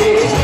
day.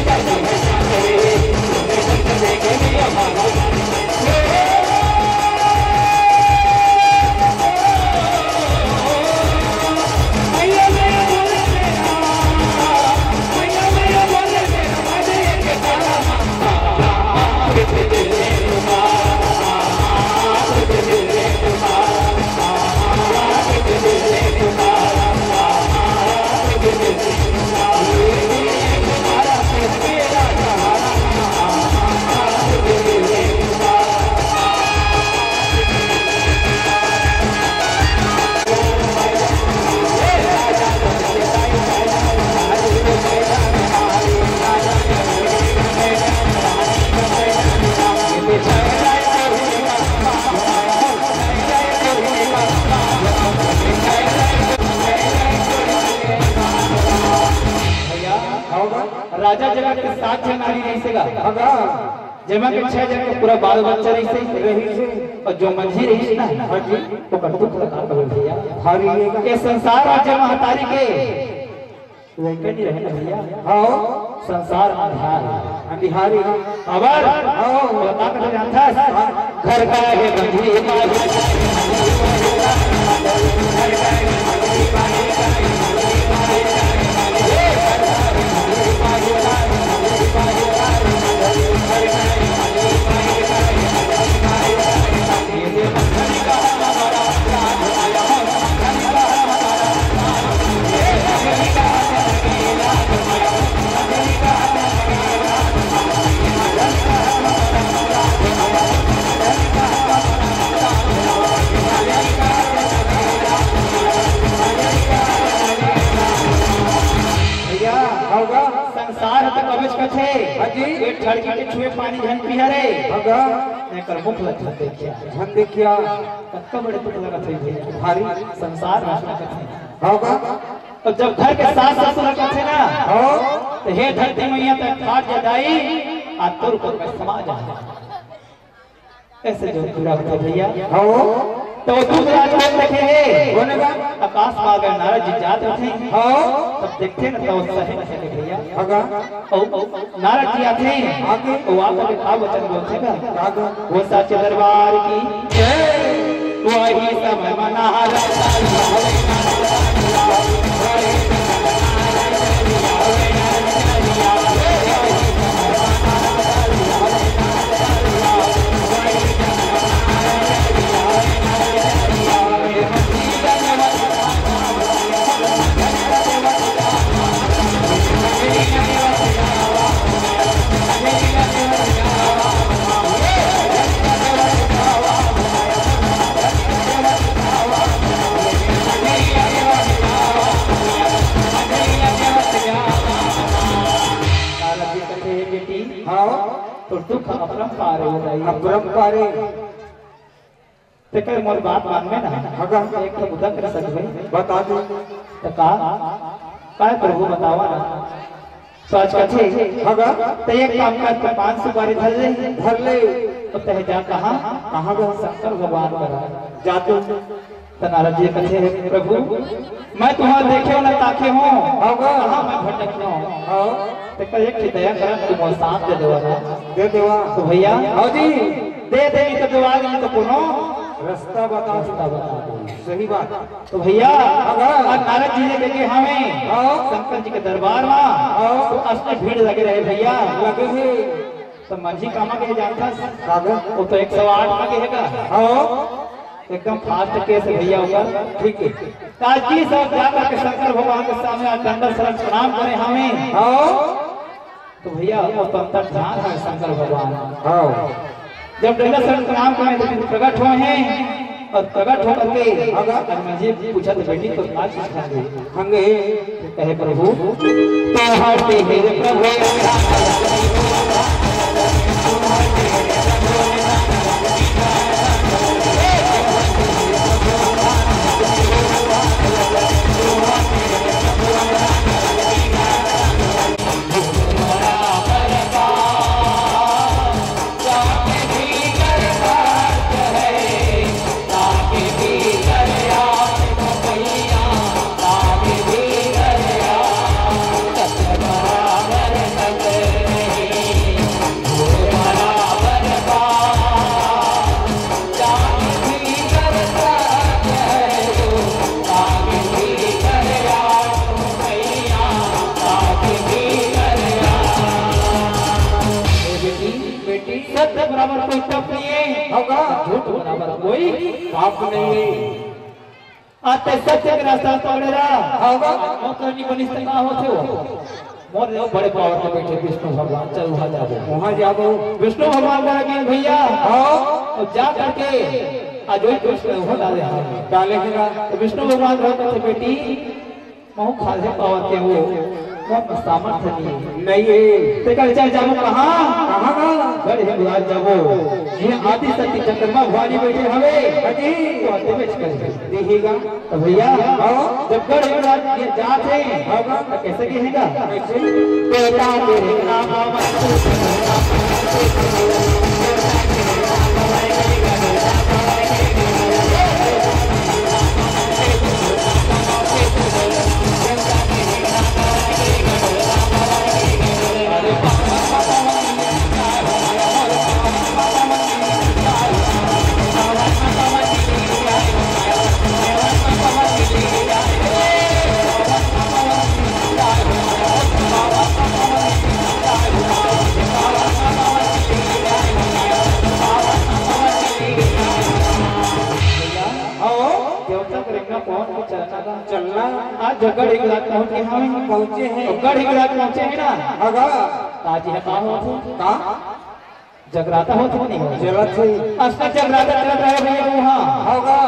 राजा जगह के साथ जन नारी रही सेगा। जेमा के छह जन के पूरा बाल बच्चा रही से रही से। और जो मंझी रही ना हाँ जी तो कर दुख लगा कर भैया। हारी ये संसार और जब महतारी के। लड़के नहीं रहे ना भैया? आओ संसार आधार है। बिहारी अबर बता कर जानता है। घर का है गंजी है तो कवच हाजी। एक ठड़की के छुए पानी घन पिया रे होगा एकर मुख लग देखिया। हम देखिया। कत्ता बड़े तुक लगत है भैया। हारी संसार भाषण कथे होगा और जब घर के सास ससुर कथे ना हो। तो हे धरती मैया तक खाट जदाई आ तुर का समाज आ ऐसे जो पूरा होता भैया हो। तो दूसरा लोग देखे हैं आकाश मागर नारद जी जात थे हाँ। तब देखते ना तो सहे न सके भैया और नारद जी आते हैं आगे। वो आकर के वचन बोलते का होगा वो सच दरबार की वही समय मना नारद तो दुख अपरंपार हो गई अपरंपारे ते कर मोर बात मान में ना। हगा एक तो बुदा कर सकबे बता दे। तो का काय प्रभु बतावा ना। तो आज कथे हगा तो एक काम कर तो पाँच सुपारी धर ले। धर ले। तो तह जा कहा? कहाँ गया शंकर भगवान करा जातू। तो नारद जी कथे हे प्रभु मैं तुम्हारा देखे ना ताके हूँ। हगा कहाँ मैं भटक रहा हूँ? हाँ तो कल एक दया कर तुम साथ दे देवा। दे देवा। तो भैया हाँ जी। दे दे तो दुआ नहीं तो पुनो रास्ता बता। रास्ता बता सही बात। तो भैया। आज नारद जी ने देखे हमें हाँ। शंकर जी के दरबार में हाँ। तो असली भीड़ लगे रहे भैया। लगे है। तो मंझी कामा के जानता कागज़ वो तो एक सौ आठ में कहेगा हाँ एकदम फास्ट केस भैया ऊपर। ठीक है। ताकि सब जाकर के शंकर भगवान के सामने आज दंडक शरण प्रणाम करें हमें। हाँ। तो भैया वो तो अंतर ध्यान है शंकर भगवान। हाँ। जब दंडक शरण प्रणाम करें तो प्रकट हुए हैं। और प्रकट होकर के अगर मुझे पूछा तो बेटी तो चीज़ खाएँगे? हंगे कहे प्रभु तो हटे हे प्रभु कोई पाप नहीं। है आते सत्य के रास्ता पकड़े रहा होगा नौकरनी बनी से का होते हो मोर ले बड़े पावर में बैठे विष्णु भगवान चल वहाँ जाओ। वहाँ जाबो विष्णु भगवान का कि भैया। हाँ। और जा करके आज वही कृष्ण हो डाले हैं डालेगा तो विष्णु भगवान कहते थे बेटी महू खाले पावर के हो बहुत सामर्थ्य नहीं नहीं है। ते कल चल जाओ कहाँ कहाँ? का गढ़ हिंगलाज जाबो ये आदि सती चक्रमा भवानी बैठे हवे। अजी तो अंत में करे। देखेगा। तो भैया हाँ। जब गढ़ हिंगलाज ये जाते होगा तो कैसे कहेगा? कैसे? बेटा तेरे नाम आओ। करेगा पहुँच के चलना चलना आज जगड़ एक लाख पहुँचे हम पहुँचे हैं। गढ़ एक लाख पहुँचे हैं ना होगा आज है कहाँ हो। का? जगराता हो तो नहीं हो चलत है। अस्ता जगराता चल रहा है भैया वहाँ होगा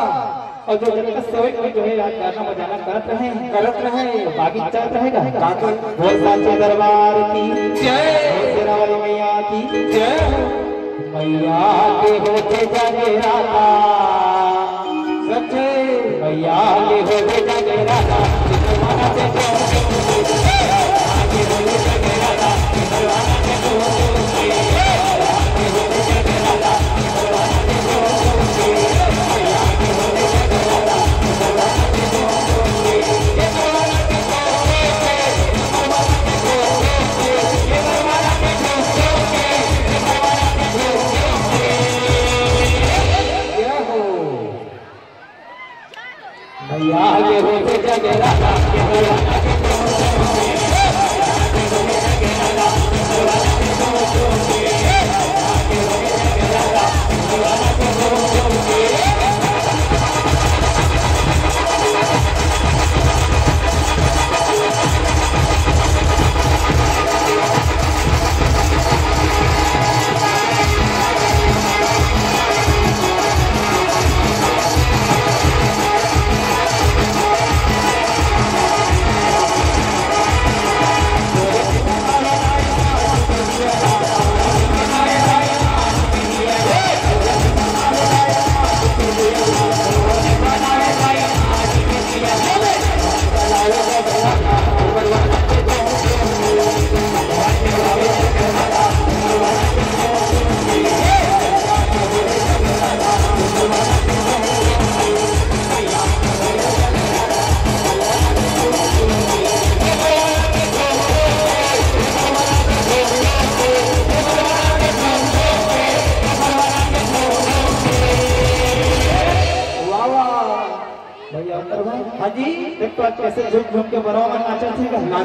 और जो जगत सेवक में जो है आज गाना बजाना करत रहे हैं। करत रहे बाकी चलत रहेगा। काके बोल साचे दरबार की। जय। शेरा वाली मैया की। जय। मैया के होते जगराता मैया के होते जगराता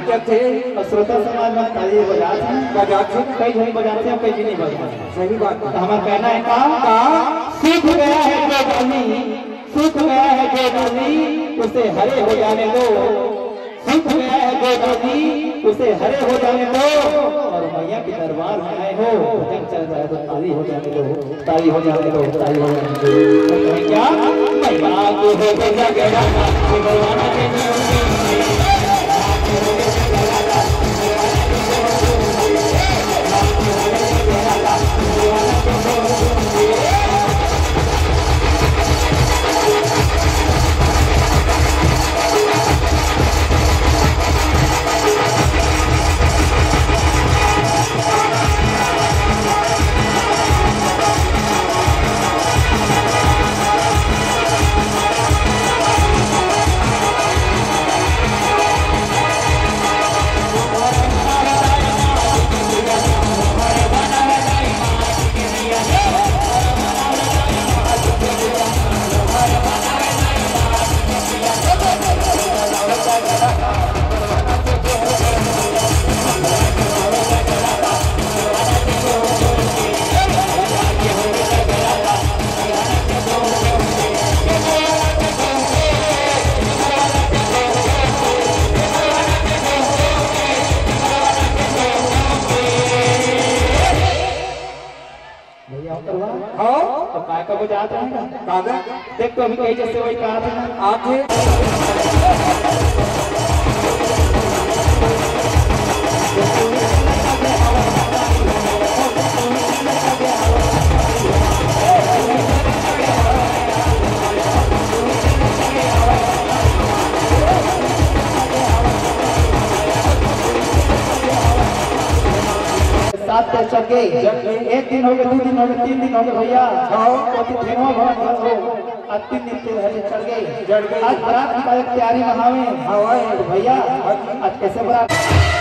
और श्रोता समाज में ताली बजा थे बजा थे कई झूम बजाते हैं, कई नहीं बजाते सही बात। तो हमारा कहना है कहा सीख गया है जो गली सीख गया है जो गली उसे हरे हो जाने दो। सीख गया है जो गली उसे हरे हो जाने दो। और मैया के दरबार में आए हो भजन चल है तो ताली हो जाने दो। ताली हो जाने दो, ताली हो जाने दो। तो क्या मैया को हो गया गया भगवान के काय है कागज़ तो अभी कहीं जैसे वही कहा था। आप सात सके। गए एक दिन हो गए दो दिन हो गए तीन दिन हो गए भैया तो फिर दिनों भर हो। आज तीन दिन से हजे चढ़ गए आज बारात की तैयारी में हावे। भैया आज कैसे बारात